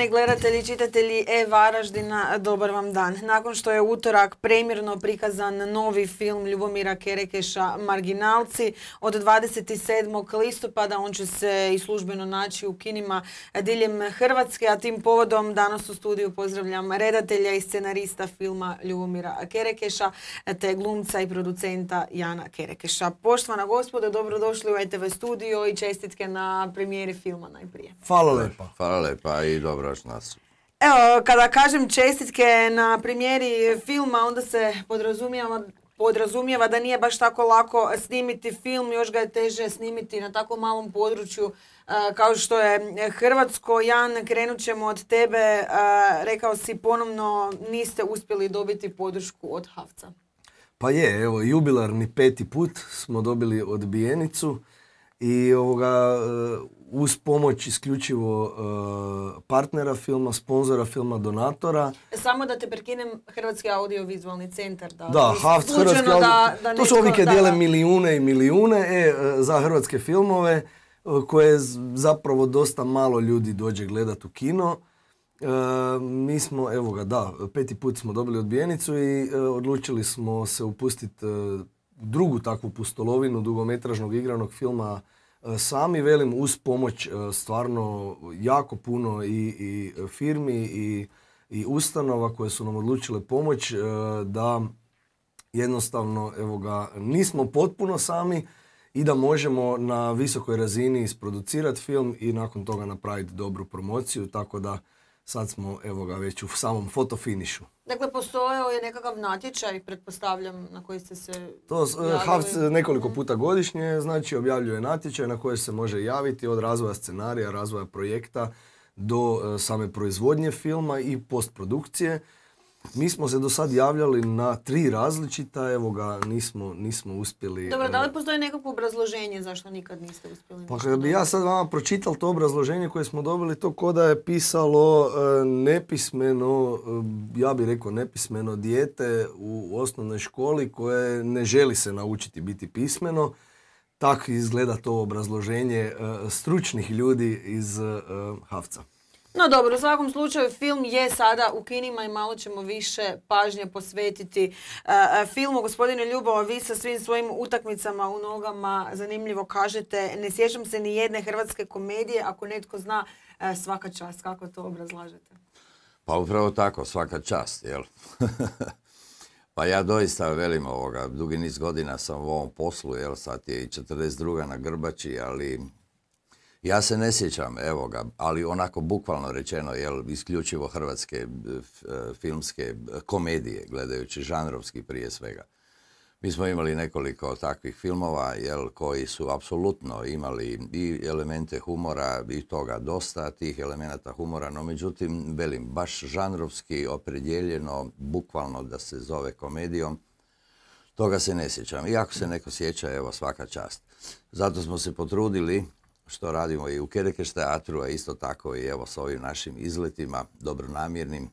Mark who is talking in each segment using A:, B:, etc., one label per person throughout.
A: Poštovani gledatelji i čitatelji E Varaždina, dobar vam dan. Nakon što je utorak premjerno prikazan novi film Ljubomira Kerekeša Marginalci, od 27. listopada on će se i službeno naći u kinima diljem Hrvatske, a tim povodom danas u studiju pozdravljam redatelja i scenarista filma Ljubomira Kerekeša, te glumca i producenta Jana Kerekeša. Poštovana gospodo, dobrodošli u ETV studio i čestitke na premijeri filma najprije.
B: Hvala lepa.
C: Hvala lepa i dobro nas.
A: Evo, kada kažem čestitke na premijeri filma, onda se podrazumijeva, podrazumijeva da nije baš tako lako snimiti film, još ga je teže snimiti na tako malom području e, kao što je Hrvatsko. Jan, krenut ćemo od tebe. E, rekao si ponovno niste uspjeli dobiti podršku od Havca.
B: Pa je, evo, jubilarni peti put smo dobili odbijenicu i ovoga, uz pomoć isključivo uh, partnera filma, sponzora filma, donatora.
A: Samo da te prekinem, Hrvatski audiovizualni centar.
B: Da, da Hrvatski audio... To su ovike dijele milijune i milijune e, uh, za hrvatske filmove koje zapravo dosta malo ljudi dođe gledati u kino. mi smo, evo ga, da, peti put smo dobili odbijenicu i odlučili smo se upustiti drugu takvu pustolovinu dugometražnog igranog filma E, sami velim uz pomoć e, stvarno jako puno i, i firmi i, i ustanova koje su nam odlučile pomoć e, da jednostavno evo ga nismo potpuno sami i da možemo na visokoj razini isproducirati film i nakon toga napraviti dobru promociju tako da sad smo evo ga već u samom fotofinišu.
A: Dakle, postojao je nekakav natječaj, pretpostavljam, na koji ste se
B: To HAVC nekoliko mhm. puta godišnje, znači objavljuje natječaj na koji se može javiti od razvoja scenarija, razvoja projekta do e, same proizvodnje filma i postprodukcije. Mi smo se do sad javljali na tri različita, evo ga, nismo, nismo uspjeli...
A: Dobro, da li e, postoji nekakvo obrazloženje zašto nikad niste uspjeli?
B: Pa kad bi ja sad vama pročital to obrazloženje koje smo dobili, to koda je pisalo e, nepismeno, e, ja bih rekao nepismeno dijete u osnovnoj školi koje ne želi se naučiti biti pismeno. Tak izgleda to obrazloženje stručnih ljudi iz Havca.
A: No dobro, u svakom slučaju film je sada u kinima i malo ćemo više pažnje posvetiti uh, filmu. Gospodine Ljubo, vi sa svim svojim utakmicama u nogama zanimljivo kažete ne sjećam se ni jedne hrvatske komedije, ako netko zna svaka čast. Kako to obrazlažete?
C: Pa upravo tako, svaka čast, jel? pa ja doista velim ovoga, dugi niz godina sam u ovom poslu, jel, sad je i 42. na Grbači, ali ja se ne sjećam, evo ga, ali onako bukvalno rečeno, jel, isključivo hrvatske e, e, filmske komedije, gledajući žanrovski prije svega. Mi smo imali nekoliko takvih filmova, jel, koji su apsolutno imali i elemente humora i toga dosta, tih elemenata humora, no međutim, velim, baš žanrovski opredjeljeno, bukvalno da se zove komedijom, toga se ne sjećam. Iako se neko sjeća, evo, svaka čast. Zato smo se potrudili što radimo i u Kerekeš teatru, a isto tako i evo s ovim našim izletima, dobronamjernim,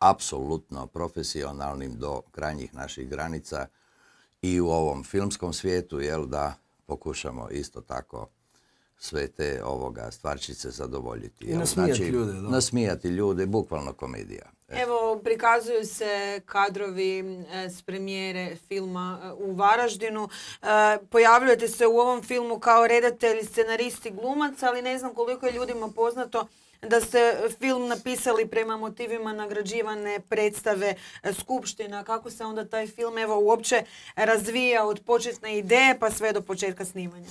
C: apsolutno profesionalnim do krajnjih naših granica i u ovom filmskom svijetu, jel da pokušamo isto tako sve te ovoga stvarčice zadovoljiti.
B: I nasmijati znači, ljude. Da.
C: Nasmijati ljude, bukvalno komedija.
A: Evo, prikazuju se kadrovi e, s premijere filma e, u Varaždinu. E, pojavljujete se u ovom filmu kao redatelj, scenaristi, glumac, ali ne znam koliko je ljudima poznato da ste film napisali prema motivima nagrađivane predstave Skupština. Kako se onda taj film evo uopće razvija od početne ideje pa sve do početka snimanja?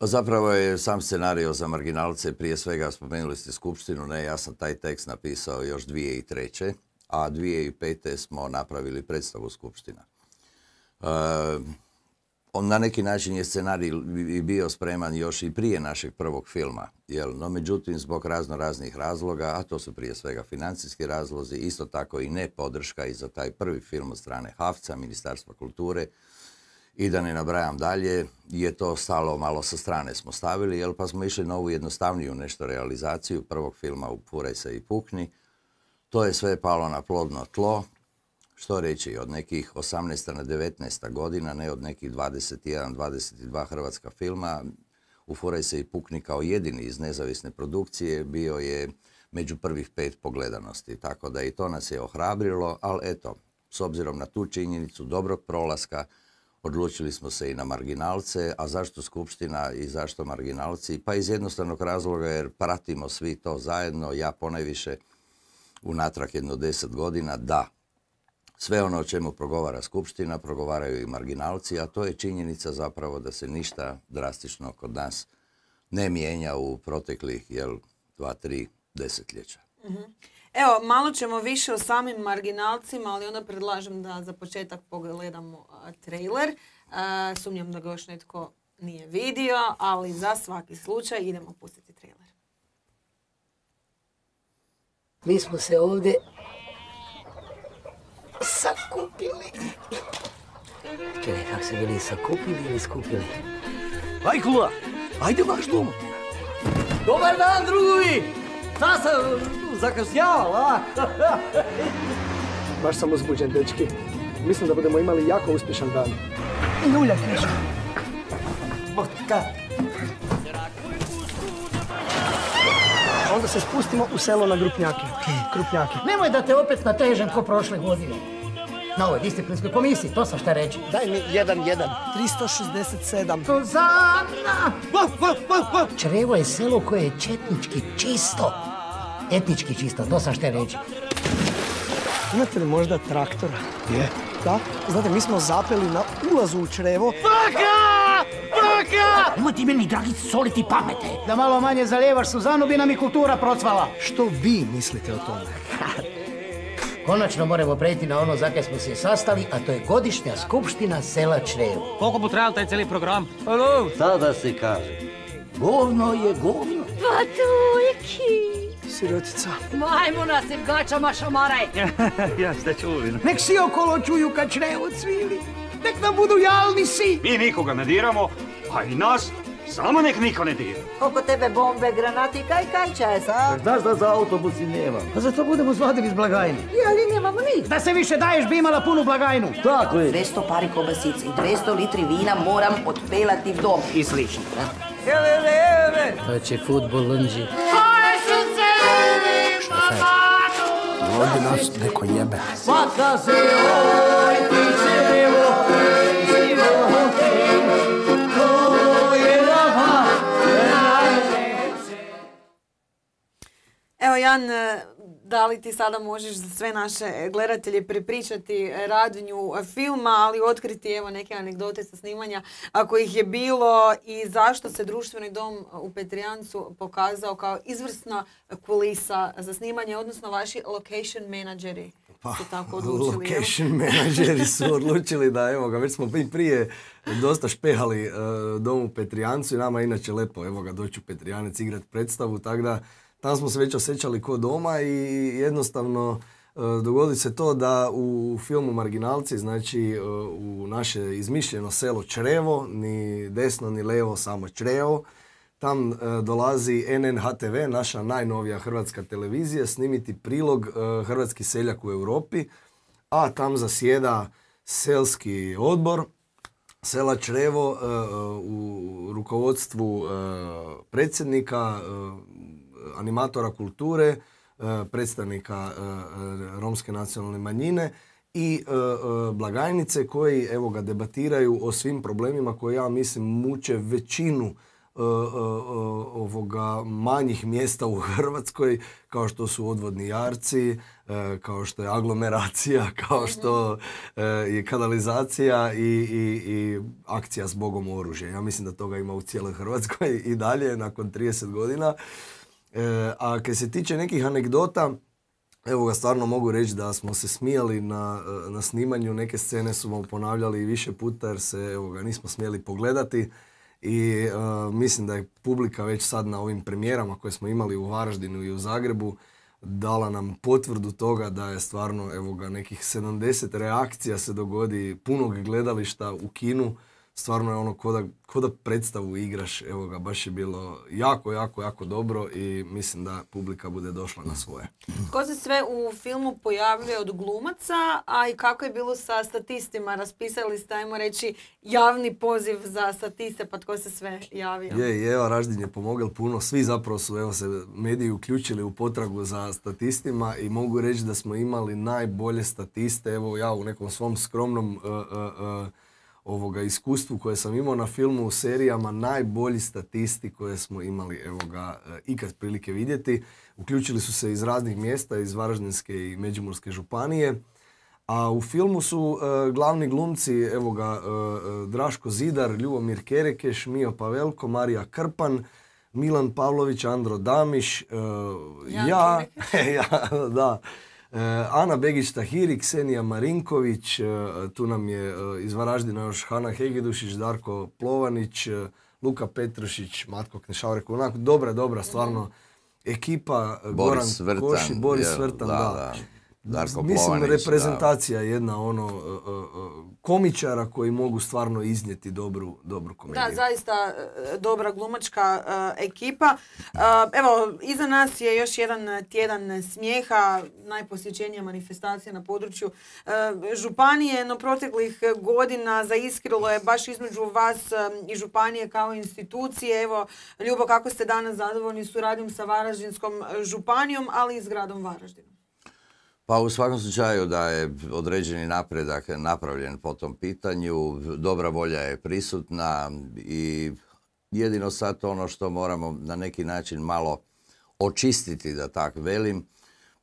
C: Pa zapravo je sam scenario za marginalce, prije svega spomenuli ste Skupštinu, ne, ja sam taj tekst napisao još 2003. a 2005. smo napravili predstavu Skupština. E, on na neki način je scenarij bio spreman još i prije našeg prvog filma, jel? no međutim zbog razno raznih razloga, a to su prije svega financijski razlozi, isto tako i ne podrška i za taj prvi film od strane Havca, Ministarstva kulture, i da ne nabrajam dalje, je to stalo malo sa strane smo stavili, jel pa smo išli na ovu jednostavniju nešto realizaciju prvog filma u se i pukni. To je sve palo na plodno tlo, što reći, od nekih 18. na 19. godina, ne od nekih 21, 22 hrvatska filma. U Furaj se i pukni kao jedini iz nezavisne produkcije bio je među prvih pet pogledanosti. Tako da i to nas je ohrabrilo, ali eto, s obzirom na tu činjenicu dobrog prolaska, odlučili smo se i na marginalce, a zašto Skupština i zašto marginalci? Pa iz jednostavnog razloga jer pratimo svi to zajedno, ja ponajviše unatrag jedno deset godina, da, sve ono o čemu progovara Skupština, progovaraju i marginalci, a to je činjenica zapravo da se ništa drastično kod nas ne mijenja u proteklih, jel, dva, tri desetljeća. Mhm.
A: Evo, malo ćemo više o samim marginalcima, ali onda predlažem da za početak pogledamo trailer. sumnjam da ga još netko nije vidio, ali za svaki slučaj idemo pustiti trailer.
D: Mi smo se ovdje sakupili. Čekaj, kako se bili sakupili ili skupili?
E: Aj, kula, ajde baš doma. Dobar dan, drugovi! Sad sam zakasnjavao, a?
F: Baš sam uzbuđen, dečki. Mislim da budemo imali jako uspješan dan.
D: I ulja kreću.
F: Motka. Onda se spustimo u selo na grupnjake. Grupnjake.
D: Nemoj da te opet natežem ko prošle godine. Na ovoj disciplinskoj komisiji, to sam šta reći.
F: Daj mi jedan, jedan. 367. Suzana!
D: Črevo je selo koje je četnički čisto. Etnički čisto, to sam šta reći.
F: Imate li možda traktora?
E: Je.
F: Da? Znate, mi smo zapeli na ulazu u črevo.
E: Baka! Baka!
D: Ima ti meni, dragici, soliti pamete. Da malo manje zalijevaš Suzanu, bi nam i kultura procvala.
F: Što vi mislite o tome?
D: Konačno moramo preći na ono za kaj smo se sastali, a to je godišnja skupština sela Črevo.
E: Koliko bu trajal taj cijeli program?
D: Alo? Sada se kaže. Govno je govno.
G: Pa tujki.
F: Sirotica.
G: Majmuna se gačama šamaraj.
E: ja ste čuli.
F: Nek si okolo čuju kad črevo cvili. Nek nam budu jalni si.
H: Mi nikoga ne diramo, a i nas samo nek niko ne dira.
G: Oko tebe bombe, granati, kaj kaj čaj sa?
D: Znaš da za autobusi nema. Pa zato budemo zvadili iz blagajne.
G: I ali nemamo ni.
F: Da se više daješ bi imala punu blagajnu.
D: Tako je.
G: 200 pari kobasice i 200 litri vina moram otpelati v dom.
E: I slično.
D: Ele, ele, To će futbol lunđi.
F: Ovdje nas neko jebe.
D: Svaka se oj, ti se
A: Evo, Jan, da li ti sada možeš za sve naše gledatelje prepričati radnju filma, ali otkriti evo neke anegdote sa snimanja ako ih je bilo i zašto se društveni dom u Petrijancu pokazao kao izvrsna kulisa za snimanje, odnosno vaši location menadžeri
B: pa, su tako odlučili. Location menadžeri su odlučili da, evo ga, već smo prije dosta špehali uh, dom u Petrijancu i nama inače lepo, evo ga, doći u Petrijanec igrati predstavu, tako da Tamo smo se već osjećali ko doma i jednostavno e, dogodi se to da u filmu Marginalci, znači e, u naše izmišljeno selo Črevo, ni desno ni levo, samo Črevo, tam e, dolazi NNHTV, naša najnovija hrvatska televizija, snimiti prilog Hrvatski seljak u Europi, a tam zasjeda selski odbor sela Črevo u rukovodstvu predsjednika animatora kulture, e, predstavnika e, e, romske nacionalne manjine i blagajnice koji evo ga debatiraju o svim problemima koje ja mislim muče većinu ovoga manjih mjesta u Hrvatskoj kao što su odvodni jarci, kao što je aglomeracija, kao što je kanalizacija i, i, i akcija s Bogom oružje. Ja mislim da toga ima u cijeloj Hrvatskoj i dalje nakon 30 godina. E, a kad se tiče nekih anegdota, evo ga stvarno mogu reći da smo se smijali na, e, na snimanju, neke scene su vam ponavljali više puta jer se evo ga nismo smjeli pogledati. I e, mislim da je publika već sad na ovim premijerama koje smo imali u Varaždinu i u Zagrebu dala nam potvrdu toga da je stvarno evo ga nekih 70 reakcija se dogodi punog gledališta u kinu stvarno je ono ko da, ko da predstavu igraš, evo ga, baš je bilo jako, jako, jako dobro i mislim da publika bude došla na svoje.
A: Ko se sve u filmu pojavljuje od glumaca, a i kako je bilo sa statistima? Raspisali ste, ajmo reći, javni poziv za statiste, pa tko se sve javio?
B: Je, je, evo Raždin je pomogel puno, svi zapravo su evo, se mediji uključili u potragu za statistima i mogu reći da smo imali najbolje statiste, evo ja u nekom svom skromnom uh, uh, ovoga iskustvu koje sam imao na filmu u serijama najbolji statisti koje smo imali evo ga e, ikad prilike vidjeti. Uključili su se iz raznih mjesta, iz Varaždinske i Međimurske županije. A u filmu su e, glavni glumci, evo ga, e, Draško Zidar, Ljubomir Kerekeš, Mio Pavelko, Marija Krpan, Milan Pavlović, Andro Damiš, ja, ja da, E, Ana Begić-Tahiri, Ksenija Marinković, e, tu nam je e, iz Varaždina još Hana Hegedušić, Darko Plovanić, Luka Petrušić, Matko Knešavrek, onako dobra, dobra stvarno ekipa,
C: Boris
B: Goran Koši, Boris Svrtan, da.
C: Darko
B: Mislim, reprezentacija jedna ono e, e, e, komičara koji mogu stvarno iznijeti dobru, dobru komediju.
A: Da, zaista dobra glumačka ekipa. Evo, iza nas je još jedan tjedan smijeha, najposjećenija manifestacija na području Županije, no proteklih godina zaiskrilo je baš između vas i Županije kao institucije. Evo, Ljubo, kako ste danas zadovoljni suradnjom sa Varaždinskom županijom, ali i s gradom Varaždinom?
C: Pa u svakom slučaju da je određeni napredak napravljen po tom pitanju, dobra volja je prisutna i jedino sad ono što moramo na neki način malo očistiti, da tak velim,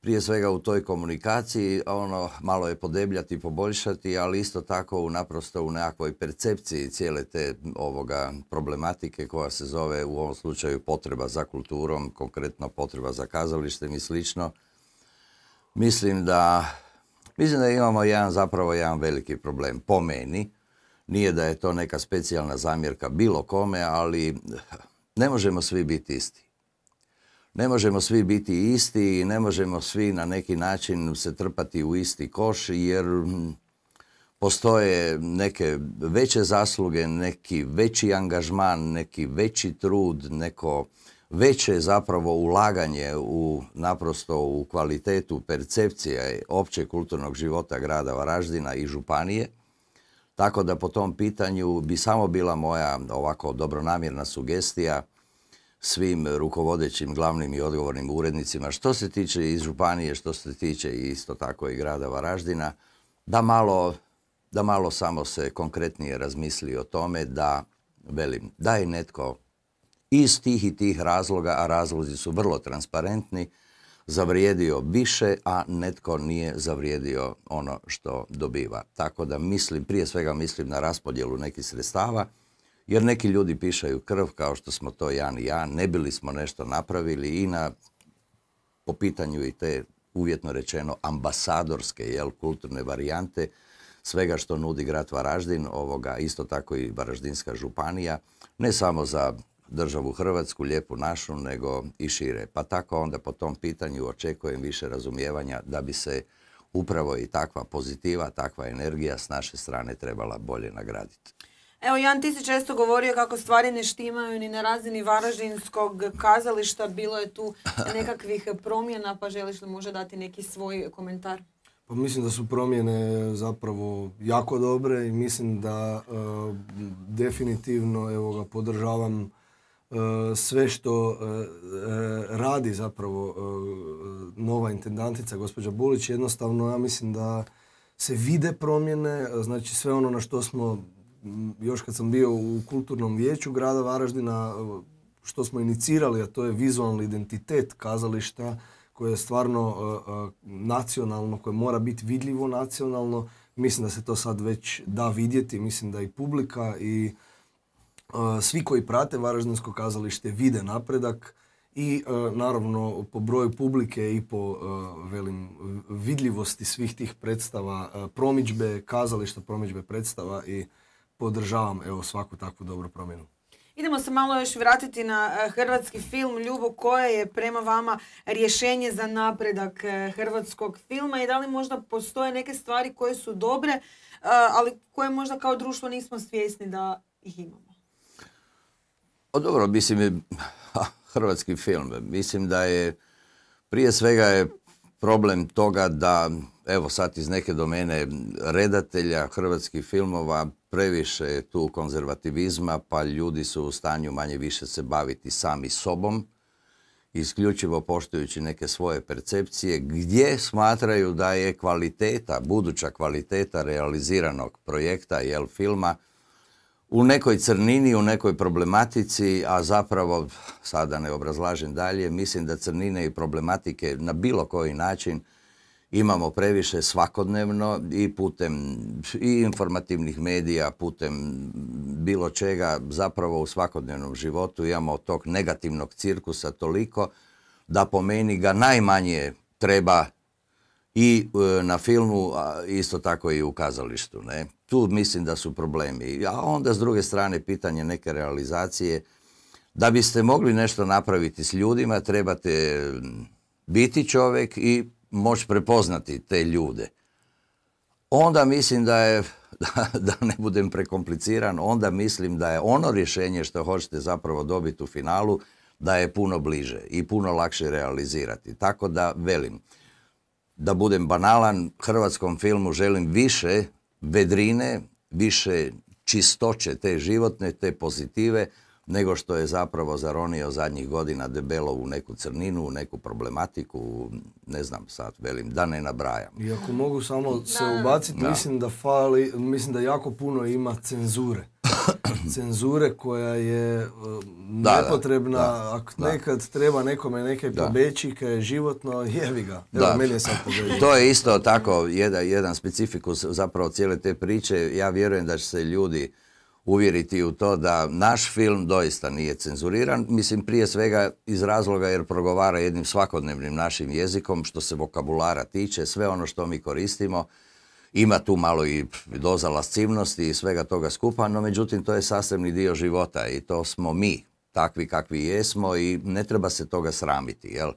C: prije svega u toj komunikaciji, ono malo je podebljati, poboljšati, ali isto tako u naprosto u nekakvoj percepciji cijele te ovoga problematike koja se zove u ovom slučaju potreba za kulturom, konkretno potreba za kazalištem i slično, Mislim da, mislim da imamo jedan zapravo jedan veliki problem po meni. Nije da je to neka specijalna zamjerka bilo kome, ali ne možemo svi biti isti. Ne možemo svi biti isti i ne možemo svi na neki način se trpati u isti koš jer postoje neke veće zasluge, neki veći angažman, neki veći trud, neko veće zapravo ulaganje u naprosto u kvalitetu percepcije opće kulturnog života grada Varaždina i županije. Tako da po tom pitanju bi samo bila moja ovako dobronamjerna sugestija svim rukovodećim glavnim i odgovornim urednicima što se tiče iz županije, što se tiče isto tako i grada Varaždina, da malo, da malo samo se konkretnije razmisli o tome da, velim, da je netko iz tih i tih razloga, a razlozi su vrlo transparentni, zavrijedio više, a netko nije zavrijedio ono što dobiva. Tako da mislim, prije svega mislim na raspodjelu nekih sredstava, jer neki ljudi pišaju krv kao što smo to Jan i ja, ne bili smo nešto napravili i na po pitanju i te uvjetno rečeno ambasadorske jel, kulturne varijante svega što nudi grad Varaždin, ovoga isto tako i Varaždinska županija, ne samo za državu Hrvatsku, lijepu našu, nego i šire. Pa tako onda po tom pitanju očekujem više razumijevanja da bi se upravo i takva pozitiva, takva energija s naše strane trebala bolje nagraditi.
A: Evo, Jan, ti si često govorio kako stvari ne štimaju ni na razini Varaždinskog kazališta. Bilo je tu nekakvih promjena, pa želiš li možda dati neki svoj komentar?
B: Pa mislim da su promjene zapravo jako dobre i mislim da e, definitivno evo ga, podržavam sve što e, e, radi zapravo nova intendantica gospođa Bulić jednostavno ja mislim da se vide promjene, znači sve ono na što smo još kad sam bio u kulturnom vijeću grada Varaždina što smo inicirali, a to je vizualni identitet kazališta koje je stvarno nacionalno, koje mora biti vidljivo nacionalno. Mislim da se to sad već da vidjeti, mislim da i publika i svi koji prate Varaždinsko kazalište vide napredak i naravno po broju publike i po velim vidljivosti svih tih predstava, promičbe, kazališta, promičbe predstava i podržavam evo svaku takvu dobru promjenu.
A: Idemo se malo još vratiti na e, hrvatski film. Ljubo, koje je prema vama rješenje za napredak e, hrvatskog filma i da li možda postoje neke stvari koje su dobre, e, ali koje možda kao društvo nismo svjesni da ih imamo?
C: O, dobro, mislim, hrvatski film. Mislim da je, prije svega je problem toga da, evo sad iz neke domene redatelja hrvatskih filmova previše tu konzervativizma, pa ljudi su u stanju manje više se baviti sami sobom, isključivo poštujući neke svoje percepcije, gdje smatraju da je kvaliteta, buduća kvaliteta realiziranog projekta, jel filma, u nekoj crnini, u nekoj problematici, a zapravo, sada ne obrazlažem dalje, mislim da crnine i problematike na bilo koji način imamo previše svakodnevno i putem i informativnih medija, putem bilo čega, zapravo u svakodnevnom životu imamo tog negativnog cirkusa toliko da po meni ga najmanje treba i e, na filmu, a isto tako i u kazalištu. Ne? Tu mislim da su problemi. A onda s druge strane pitanje neke realizacije. Da biste mogli nešto napraviti s ljudima, trebate biti čovjek i moći prepoznati te ljude. Onda mislim da je, da, ne budem prekompliciran, onda mislim da je ono rješenje što hoćete zapravo dobiti u finalu, da je puno bliže i puno lakše realizirati. Tako da velim, da budem banalan, hrvatskom filmu želim više vedrine, više čistoće te životne, te pozitive, nego što je zapravo zaronio zadnjih godina debelo u neku crninu, u neku problematiku, ne znam sad, velim, da ne nabrajam.
B: I ako mogu samo se ubaciti, mislim da fali, mislim da jako puno ima cenzure. cenzure koja je nepotrebna, da, ako nekad treba nekome neke pobečike, životno, jevi ga. Evo, meni je sad
C: To je isto tako jedan, jedan specifikus zapravo cijele te priče. Ja vjerujem da će se ljudi uvjeriti u to da naš film doista nije cenzuriran. Mislim prije svega iz razloga jer progovara jednim svakodnevnim našim jezikom što se vokabulara tiče, sve ono što mi koristimo ima tu malo i doza lascivnosti i svega toga skupa, no međutim to je sastavni dio života i to smo mi, takvi kakvi jesmo i ne treba se toga sramiti, jel?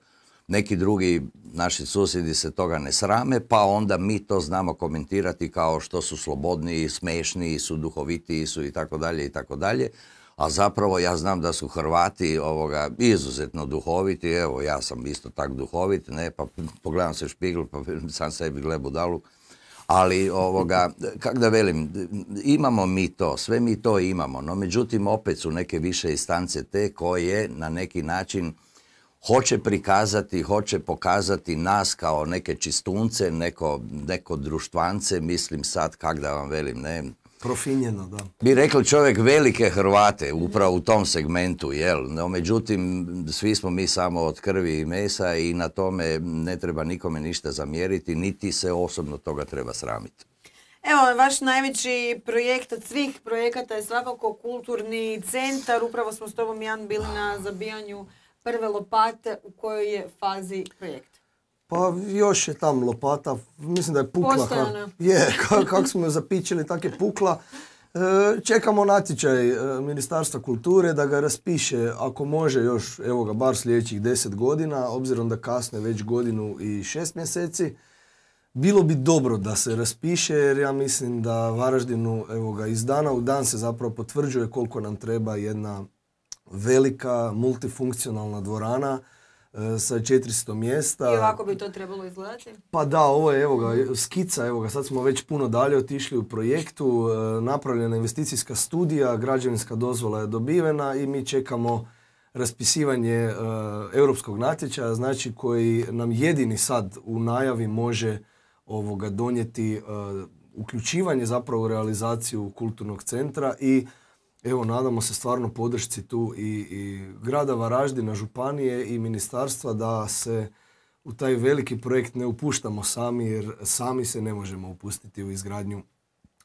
C: Neki drugi naši susjedi se toga ne srame, pa onda mi to znamo komentirati kao što su slobodniji, smešniji su, duhovitiji su i tako dalje i tako dalje. A zapravo ja znam da su Hrvati ovoga izuzetno duhoviti, evo ja sam isto tak duhovit, ne, pa pogledam se špigl, pa sam sebi gle budalu. Ali ovoga, kak da velim, imamo mi to, sve mi to imamo, no međutim opet su neke više instance te koje na neki način hoće prikazati, hoće pokazati nas kao neke čistunce, neko, neko društvance, mislim sad, kak da vam velim, ne,
B: Profinjeno, da.
C: Bi rekli čovjek velike Hrvate, upravo u tom segmentu, jel? No, međutim, svi smo mi samo od krvi i mesa i na tome ne treba nikome ništa zamjeriti, niti se osobno toga treba sramiti.
A: Evo, vaš najveći projekt od svih projekata je svakako kulturni centar. Upravo smo s tobom, Jan, bili na zabijanju prve lopate u kojoj je fazi projekt?
B: Pa još je tam lopata, mislim da je pukla. Je, kako smo je zapičili, tako je pukla. E, čekamo natječaj e, Ministarstva kulture da ga raspiše, ako može još, evo ga, bar sljedećih deset godina, obzirom da kasne već godinu i šest mjeseci. Bilo bi dobro da se raspiše jer ja mislim da Varaždinu evo ga, iz dana u dan se zapravo potvrđuje koliko nam treba jedna velika multifunkcionalna dvorana e, sa 400 mjesta.
A: I ovako bi to trebalo izgledati?
B: Pa da, ovo je evo ga, skica, evo ga, sad smo već puno dalje otišli u projektu, e, napravljena investicijska studija, građevinska dozvola je dobivena i mi čekamo raspisivanje e, europskog natječaja, znači koji nam jedini sad u najavi može ovoga donijeti uključivanje zapravo u realizaciju kulturnog centra i Evo, nadamo se stvarno podršci tu i, i grada Varaždina, županije i ministarstva da se u taj veliki projekt ne upuštamo sami jer sami se ne možemo upustiti u izgradnju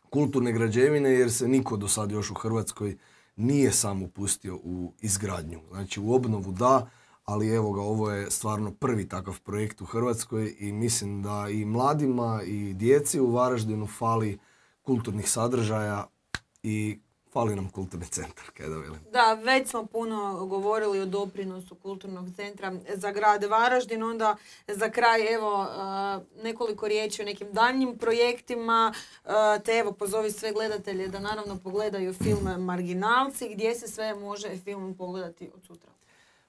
B: kulturne građevine jer se niko do sad još u Hrvatskoj nije sam upustio u izgradnju. Znači u obnovu da, ali evo ga, ovo je stvarno prvi takav projekt u Hrvatskoj i mislim da i mladima i djeci u Varaždinu fali kulturnih sadržaja i fali nam kulturni centar, kaj da velim.
A: Da, već smo puno govorili o doprinosu kulturnog centra za grad Varaždin, onda za kraj evo nekoliko riječi o nekim daljnjim projektima, te evo pozovi sve gledatelje da naravno pogledaju film Marginalci, gdje se sve može film pogledati od sutra.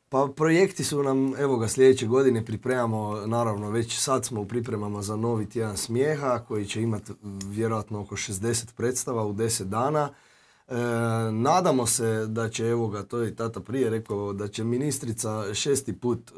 B: Pa projekti su nam, evo ga, sljedeće godine pripremamo, naravno već sad smo u pripremama za novi tjedan smijeha koji će imati vjerojatno oko 60 predstava u 10 dana. E, nadamo se da će, evo ga, to je i tata prije rekao, da će ministrica šesti put e,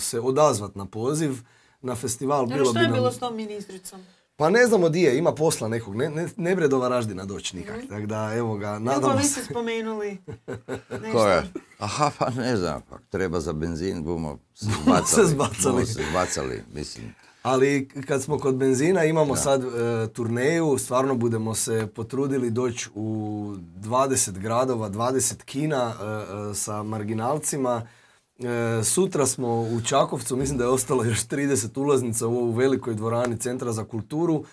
B: se odazvat na poziv na festival.
A: Bilo što je bilo s tom ministricom?
B: Pa ne znamo di je, ima posla nekog, ne, ne, ne bre do Varaždina doći nikak, mm tako da evo ga, nadamo
A: se. vi ste spomenuli
C: Ko je? Aha, pa ne znam, pa treba za benzin, bumo se zbacali. se zbacali. se zbacali, mislim.
B: Ali kad smo kod benzina imamo sad e, turneju, stvarno budemo se potrudili doći u 20 gradova, 20 kina e, e, sa marginalcima. sutra smo u Čakovcu, mislim da je ostalo još 30 ulaznica u ovu velikoj dvorani Centra za kulturu.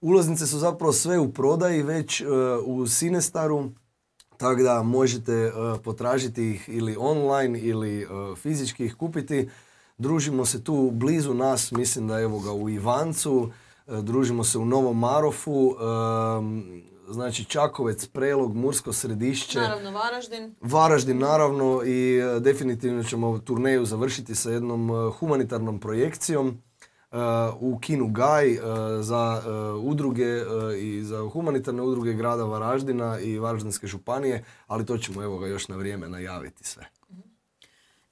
B: Ulaznice su zapravo sve u prodaji već u Sinestaru, tako da možete potražiti ih ili online ili fizički ih kupiti. Družimo se tu blizu nas, mislim da evo ga u Ivancu, e, družimo se u Novom Marofu, znači Čakovec, Prelog, Mursko središće.
A: Naravno Varaždin.
B: Varaždin naravno i e, definitivno ćemo turneju završiti sa jednom e, humanitarnom projekcijom u Kinu Gaj za udruge i za humanitarne udruge grada Varaždina i Varaždinske županije, ali to ćemo evo ga još na vrijeme najaviti sve.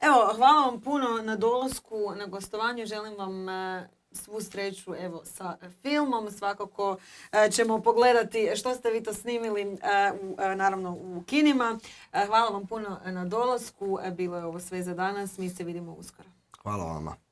A: Evo, hvala vam puno na dolasku, na gostovanju. Želim vam e, svu sreću evo, sa filmom. Svakako e, ćemo pogledati što ste vi to snimili e, naravno u kinima. Hvala vam puno na dolasku. Bilo je ovo sve za danas. Mi se vidimo uskoro.
B: Hvala vama.